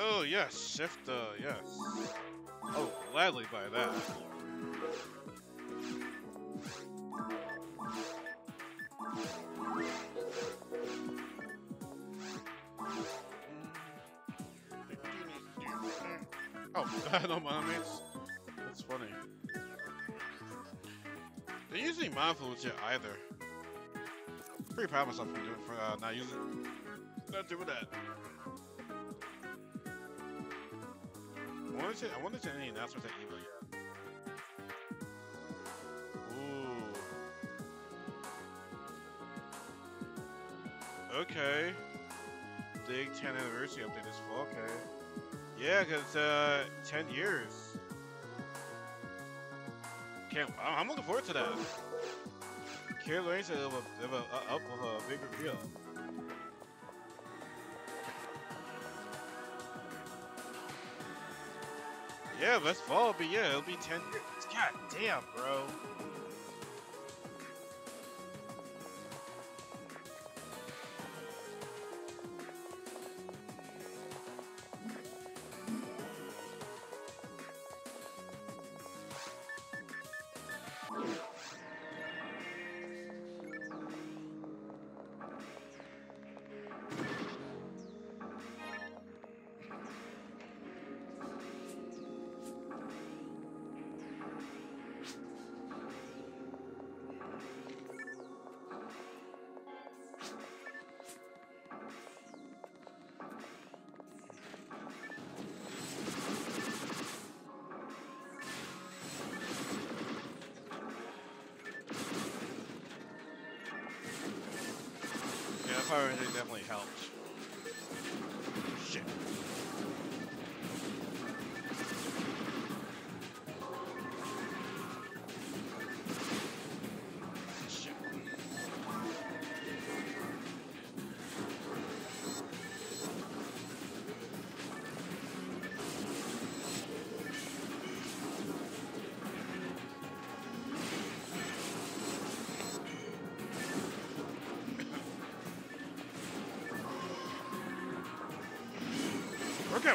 Oh, yes, shift, uh, yes. Oh, gladly by that. Oh, no moments. That's funny. They're usually mindful with it either. Pretty proud of myself for doing for uh, not using, not doing that. I wonder if there's any announcements at EVO yet. Ooh. Okay. Big 10 anniversary update this fall. Okay. Yeah, cause uh, 10 years. Can't. I'm looking forward to that. Kira Lane said of a, of a, a big reveal. Yeah, let's fall, but yeah, it'll be 10 years. God damn, bro. Yeah, Power Ranger definitely helped. Shit. Shit.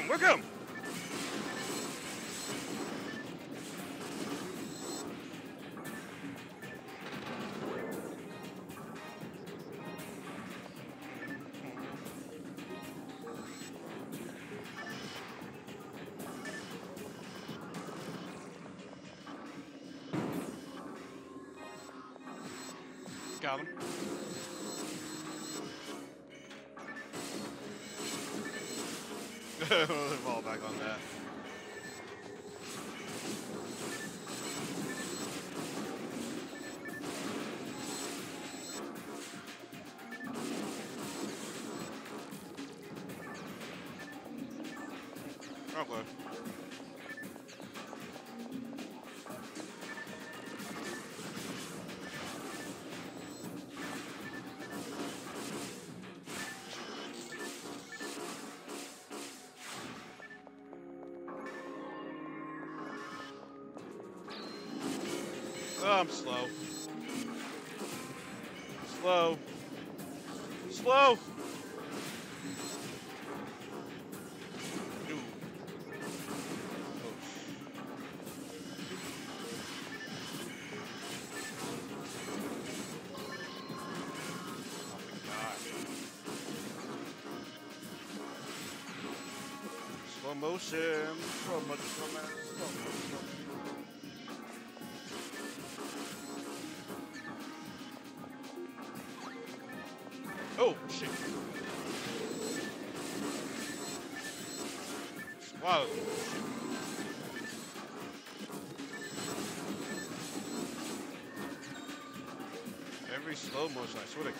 Him, work him! we'll fall back on that. I'm slow. Slow. Slow! Oh motion. Oh, shit. Wow. Every slow motion, I swear to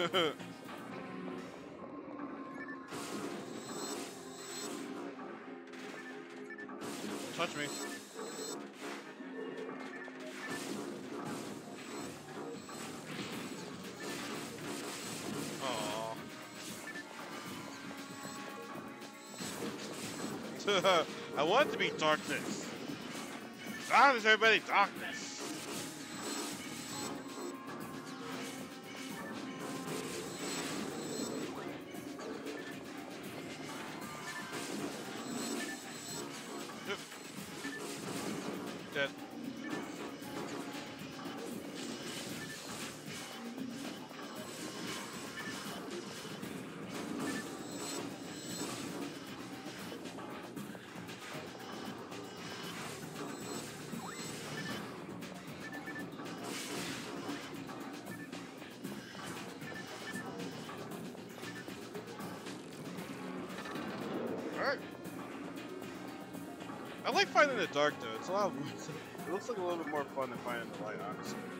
touch me. I want to be darkness. How is everybody darkness? In the dark though. It's a lot. Of, it looks like a little bit more fun than fighting in the light, honestly.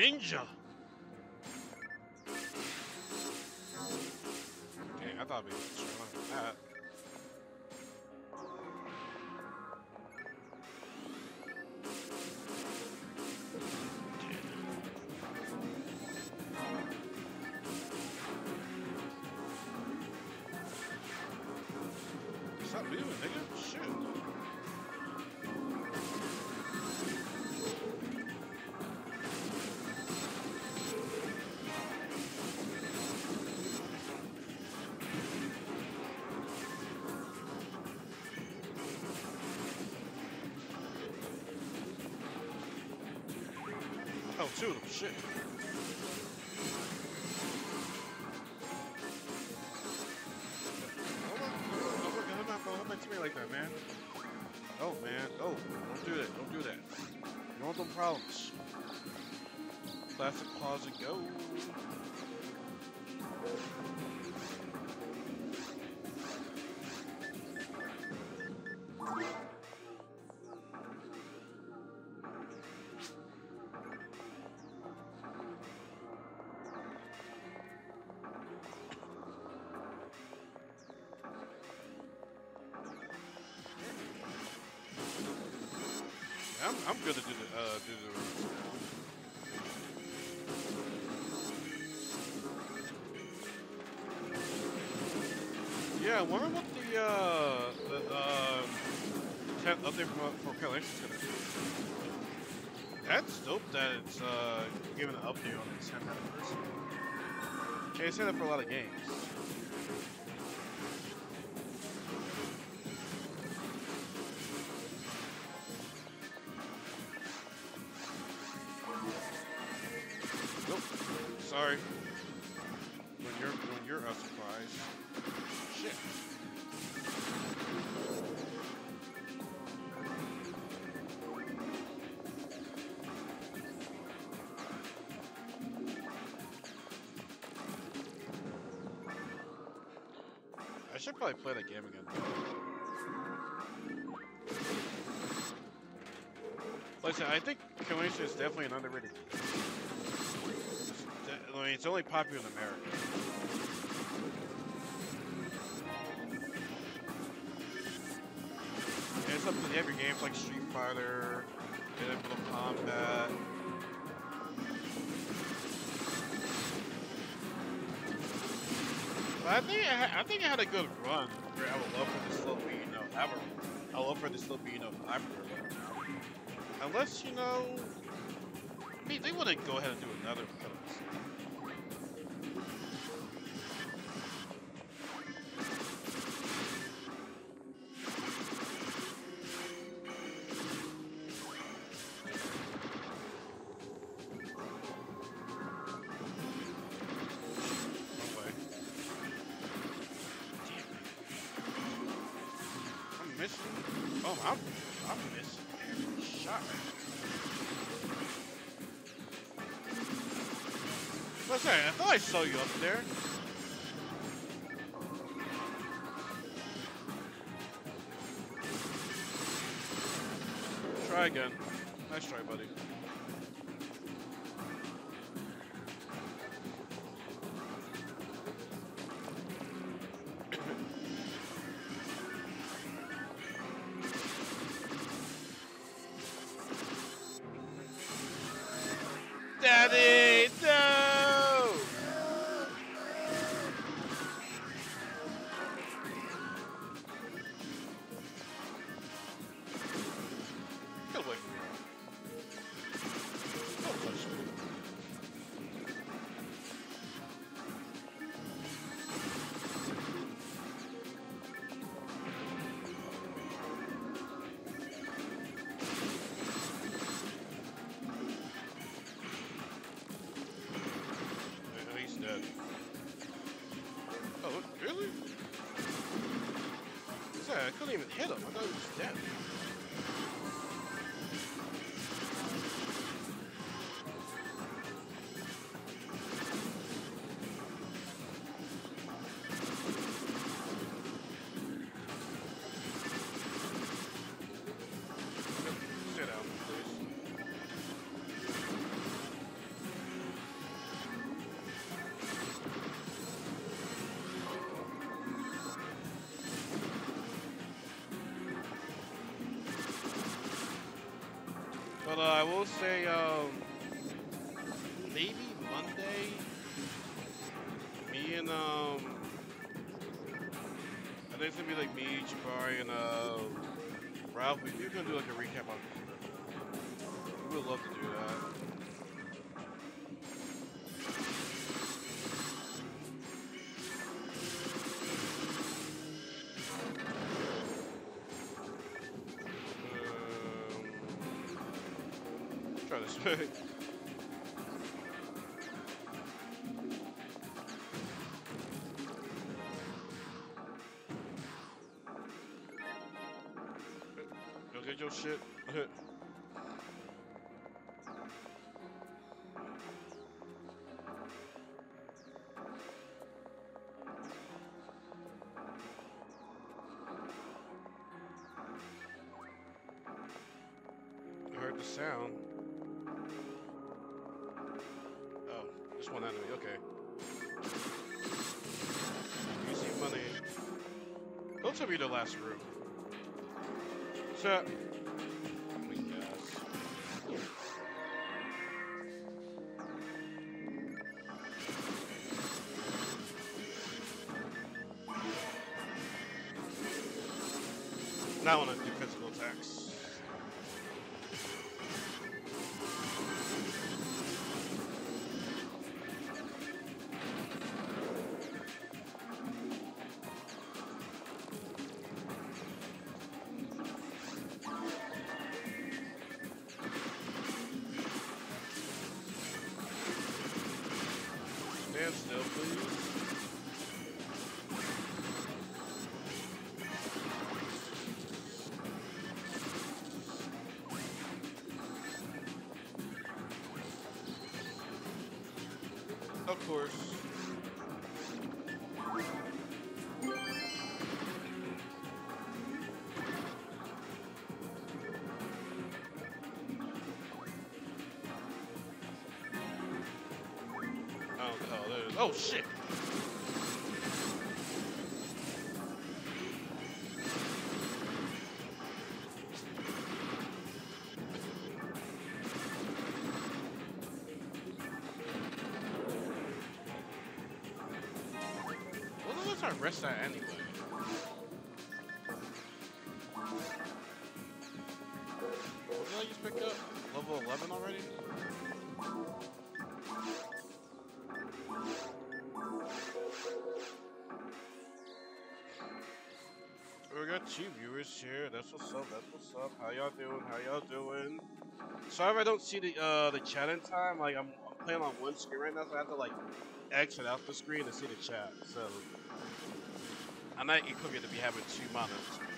Ninja! Dang, I thought we were strong that. Oh, two of them. Shit. Don't look, don't hold to me like that, man. Oh, man. Oh, don't do that. Don't do that. You want them problems. Plastic closet, go. I'm, to do the, uh, do the. Yeah, I wonder what the, uh, the, uh, 10 update from, for Calix's gonna do. That's dope that it's uh, giving an update on its 10th anniversary. Can't say that for a lot of games. I think Croatia is definitely an underrated game. I mean, it's only popular in America. And it's to every games like Street Fighter, Mortal Kombat. But I think I, I think I had a good run. I would love for this little you know, I would love for this little you know, now. Unless you know, I mean, they want to go ahead and do another post. You up there. Hit him. I thought he was dead. But uh, I will say, um, maybe Monday, me and um, I think it's gonna be like me, Jabari, and uh, Ralph. We, we're gonna do like a recap on. We would love to do the sound. Oh, just one enemy. Okay. Easy money. Don't tell me the last room. So. We guess. Of course. Oh, is. Oh, shit! What's up. That's what's up. How y'all doing? How y'all doing? Sorry if I don't see the uh the chat in time. Like I'm, I'm playing on one screen right now, so I have to like exit out the screen to see the chat. So I'm not equipped to be having two monitors.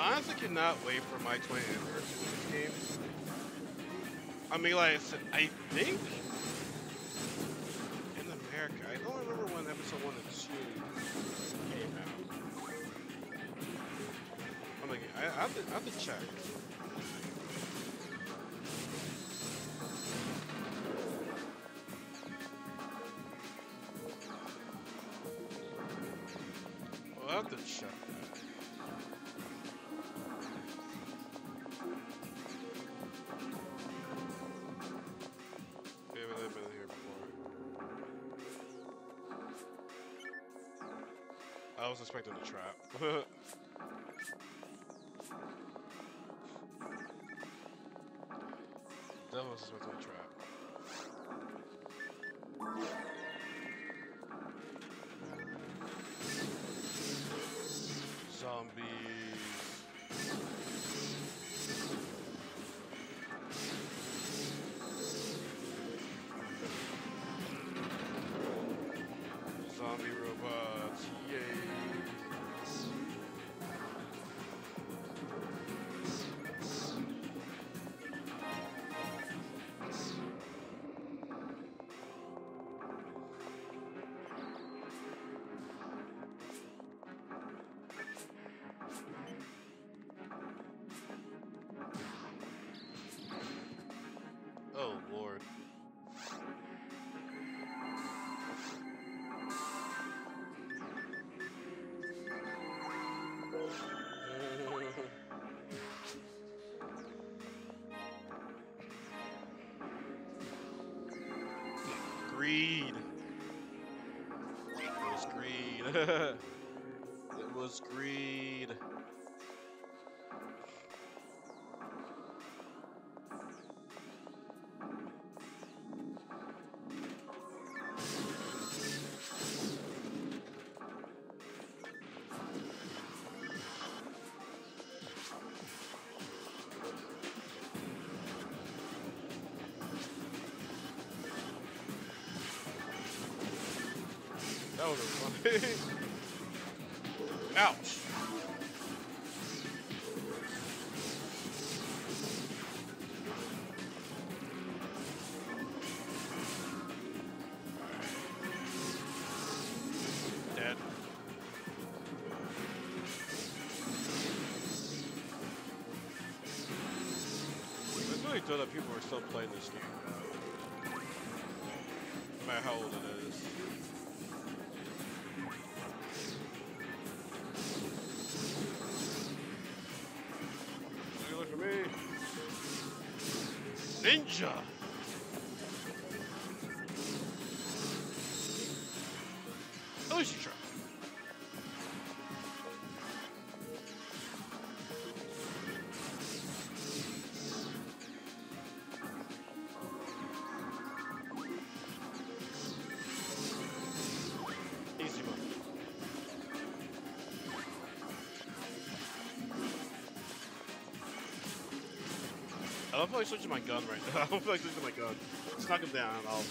Honestly cannot wait for my 20th anniversary of this game. I mean, like I said, I think in America, I don't remember when episode 1 and 2 came out. I'm like, I, I, have to, I have to check. Expecting a trap. Definitely was expecting a trap. Greed. It was greed. it was greed. A. Ouch. Ninja! I don't feel like switching my gun right now. I don't feel like switching my gun. Just knock him down I'll. I'll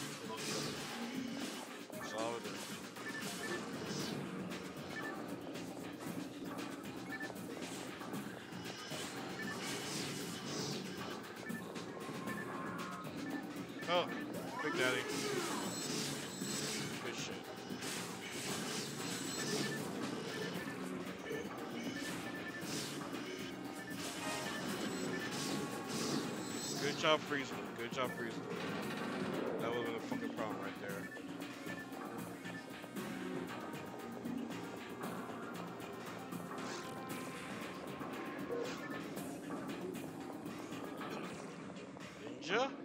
Ninja?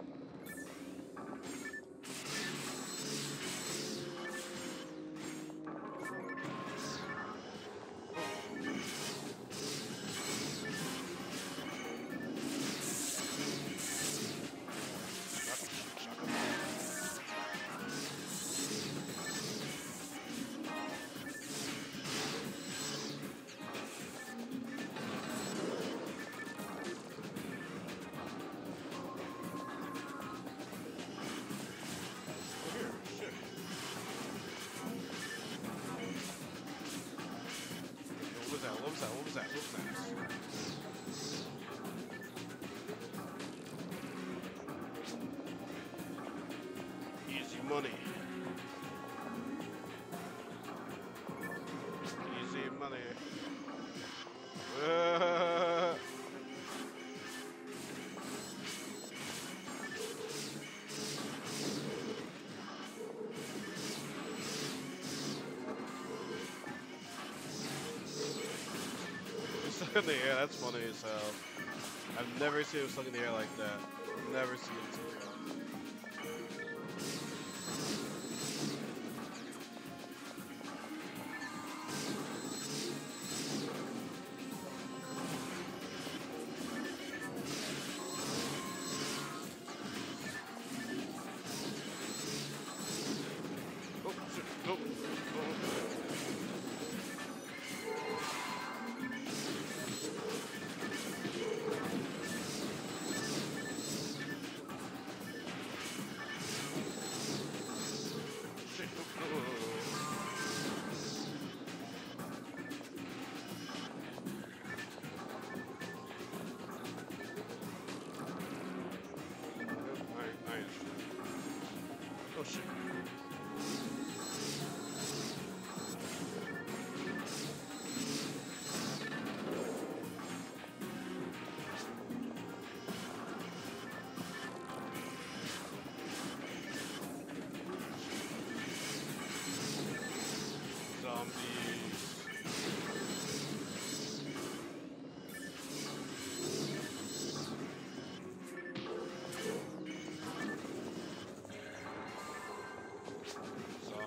Stuck in the air, that's funny as hell. I've never seen him stuck in the air like that. Never seen him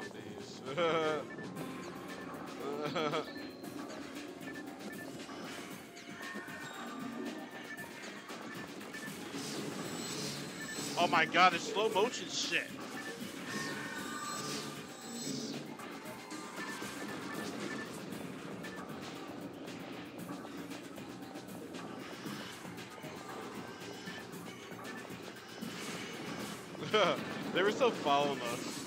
Zombies. oh my god, it's slow motion shit. they were still following us.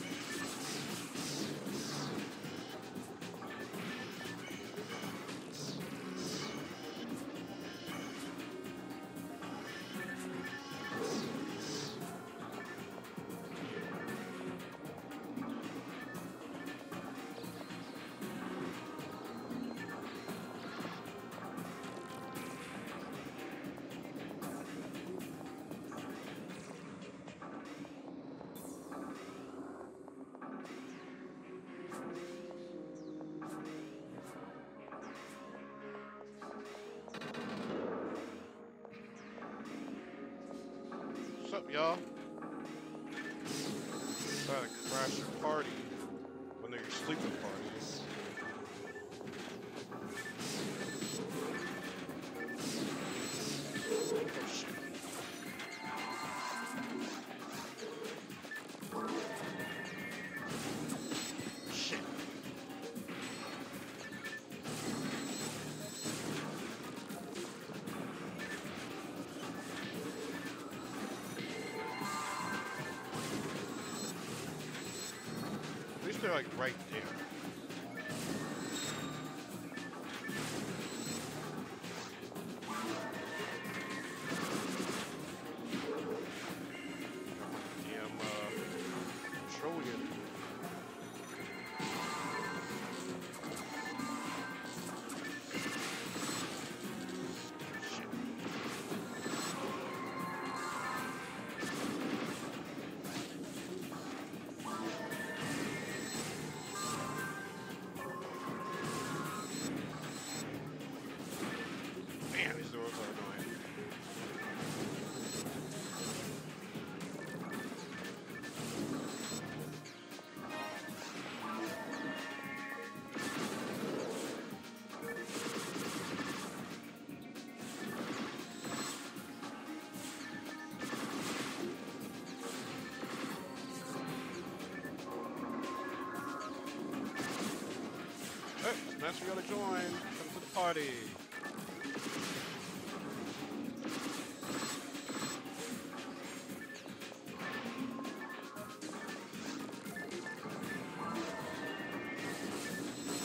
Up, y'all. Try to crash your party when they're your sleeping parties. Like right We gotta join. Come to the party.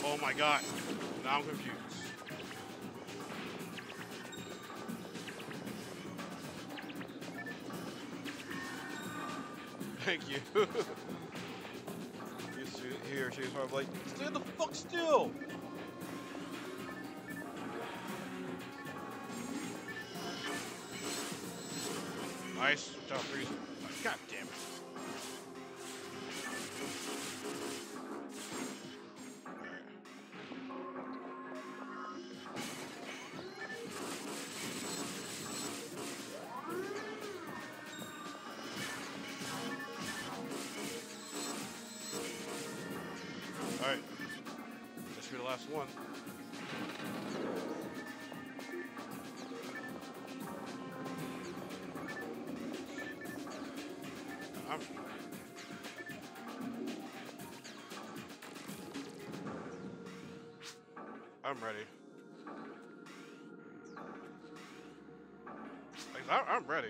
Oh my god. Now I'm confused. Thank you. Here, she's of like, stand the fuck still! Nice. Job freeze. God damn it. Alright. Be the last one. I'm ready. Like, I- I'm ready.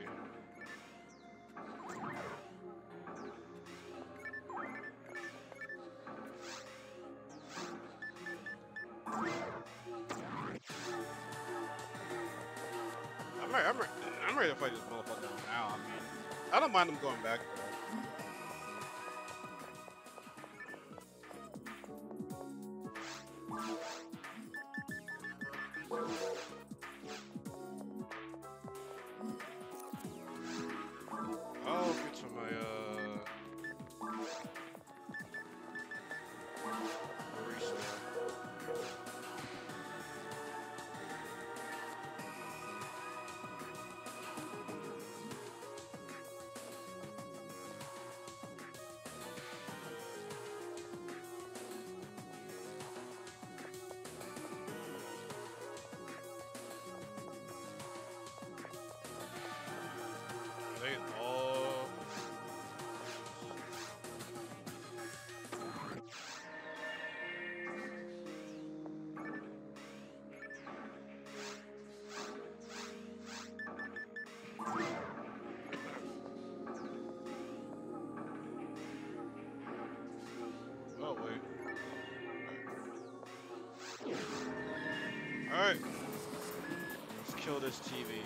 Alright. Let's kill this TV.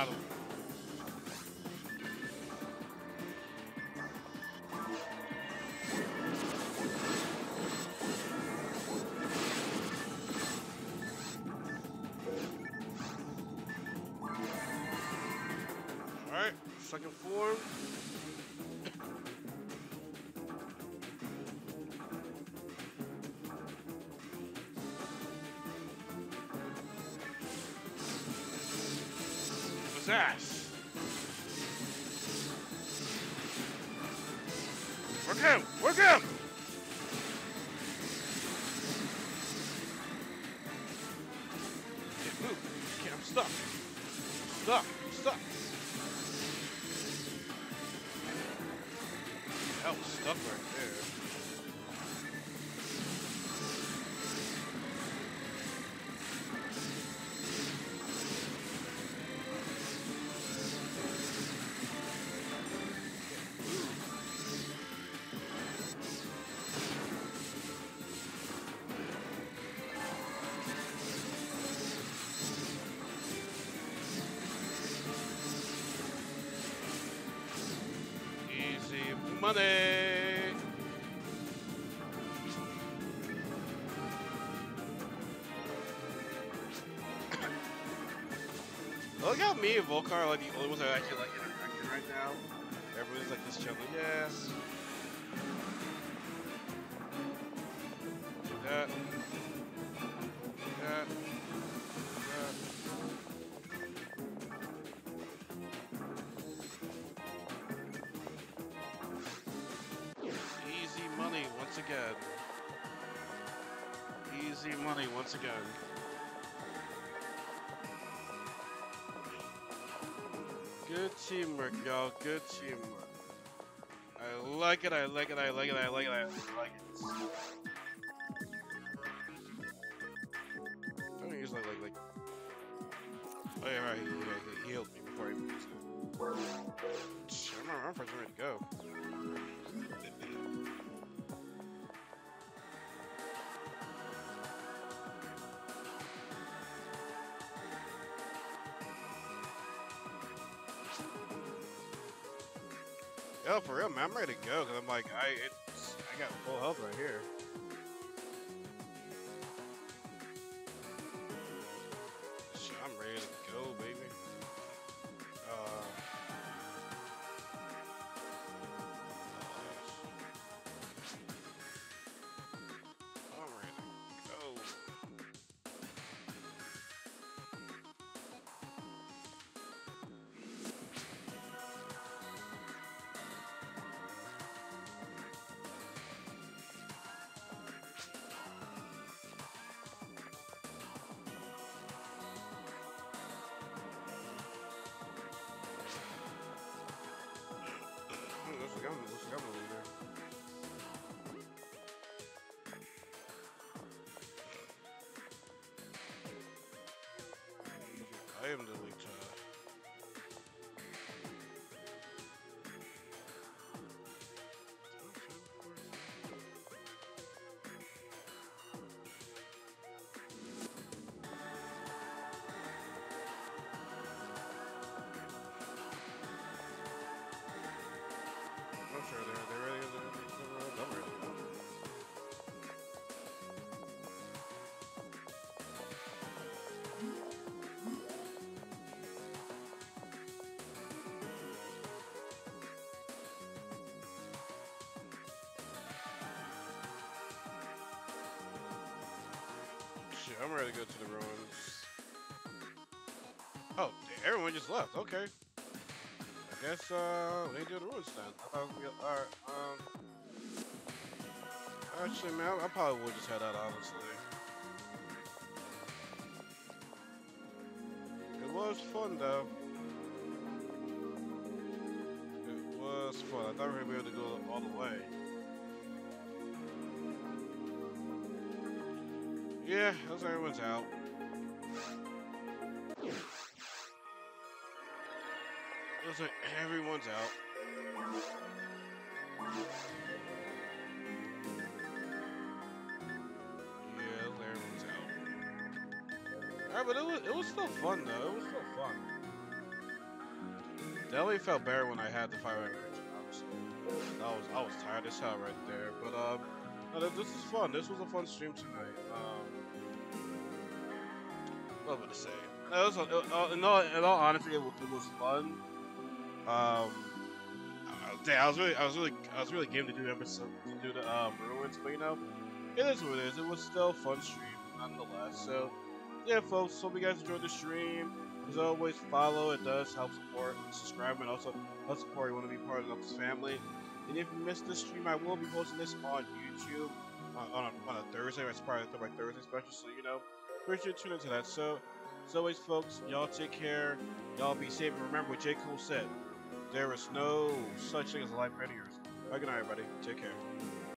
Alright, second form. That? Money. Look how me and Volcar are like the only ones that are actually like interacting right now. Everybody's like just chilling. Yes. That. That. Again. Easy money once again. Good teamwork, y'all. Good teamwork. I like it, I like it, I like it, I like it, I like it. Yo, for real, man, I'm ready to go because I'm like, I I got full health right here. Shit, I'm ready to go to the ruins. Oh, everyone just left. Okay. I guess uh we do the ruins then. I thought we alright, um Actually man, I, I probably would just head out honestly. It was fun though. It was fun. I thought we were able to go all the way. Yeah, like everyone's out. Looks like everyone's out. Yeah, everyone's out. Alright, but it was, it was still fun though. It was still fun. definitely felt better when I had the fire engine. Obviously, I was I was tired as hell right there. But um, no, this is fun. This was a fun stream tonight. Um, what am I gonna say? It was, uh, in, all, in all honesty, it was, it was fun. Um, I, I was really, I was really, I was really game to do episode to do the um, ruins, but you know, it is what it is. It was still a fun stream, nonetheless. So, yeah, folks. Hope you guys enjoyed the stream. As always, follow. It does help support, subscribe, and also help support. You want to be part of this family. And if you missed this stream, I will be posting this on YouTube uh, on, a, on a Thursday. It's part of my Thursday special, so you know, sure to tune into that. So, as always, folks, y'all take care. Y'all be safe. And remember what J. Cole said. There is no such thing as a life better yours. Bye, good night, everybody. Take care.